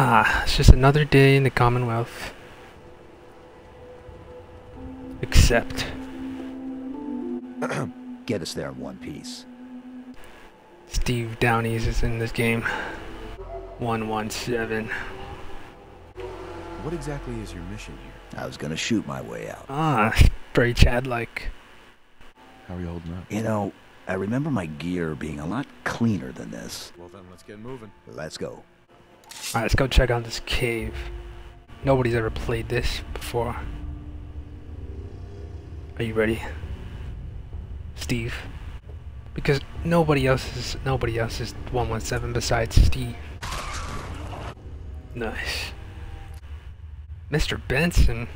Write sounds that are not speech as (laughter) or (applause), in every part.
Ah, it's just another day in the Commonwealth. Except, (clears throat) Get us there in one piece. Steve Downes is in this game. 117. What exactly is your mission here? I was gonna shoot my way out. Ah, very Chad-like. How are you holding up? You know, I remember my gear being a lot cleaner than this. Well then, let's get moving. Let's go. Alright, let's go check out this cave. Nobody's ever played this before. Are you ready? Steve? Because nobody else is nobody else is 117 besides Steve. Nice. Mr. Benson.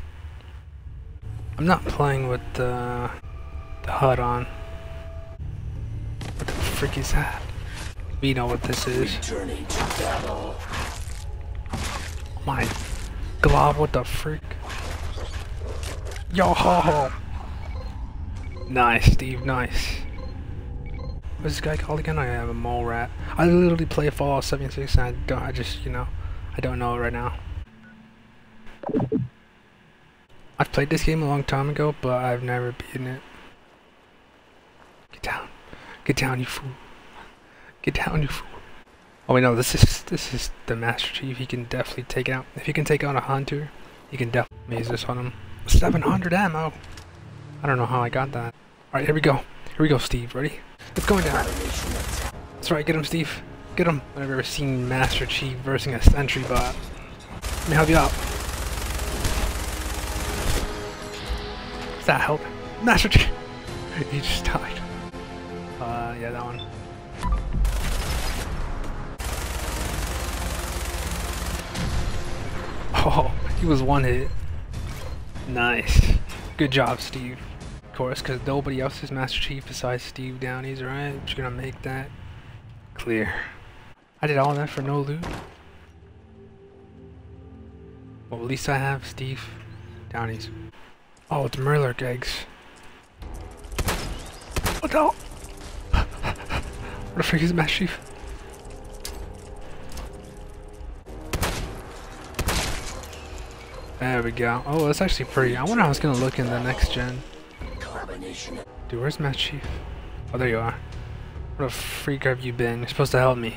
I'm not playing with the the HUD on. What the frick is that? We know what this is. My glob, what the freak? Yo ho ho! Nice, Steve, nice. What's this guy called again? I have a mole rat. I literally play Fallout 76 and I don't, I just, you know, I don't know right now. I've played this game a long time ago, but I've never beaten it. Get down. Get down, you fool. Get down, you fool. Oh wait, no, this is this is the Master Chief. He can definitely take out. If he can take out a hunter, he can definitely maze this on him. 700 ammo. I don't know how I got that. All right, here we go. Here we go, Steve. Ready? It's going down. That's right. Get him, Steve. Get him. I've ever seen Master Chief versus a sentry bot. Let me help you out. Does that help? Master Chief. (laughs) he just died. Uh, yeah, that one. Oh, he was one hit. Nice. Good job, Steve. Of course, because nobody else is Master Chief besides Steve Downes, right? Just gonna make that clear. I did all that for no loot. Well, at least I have Steve Downes. Oh, it's Mirelurk eggs. Oh, what (laughs) the? What the frick is Master Chief? There we go. Oh, that's actually pretty. I wonder how it's gonna look in the next gen. Dude, where's Master Chief? Oh, there you are. What a freak have you been? You're supposed to help me.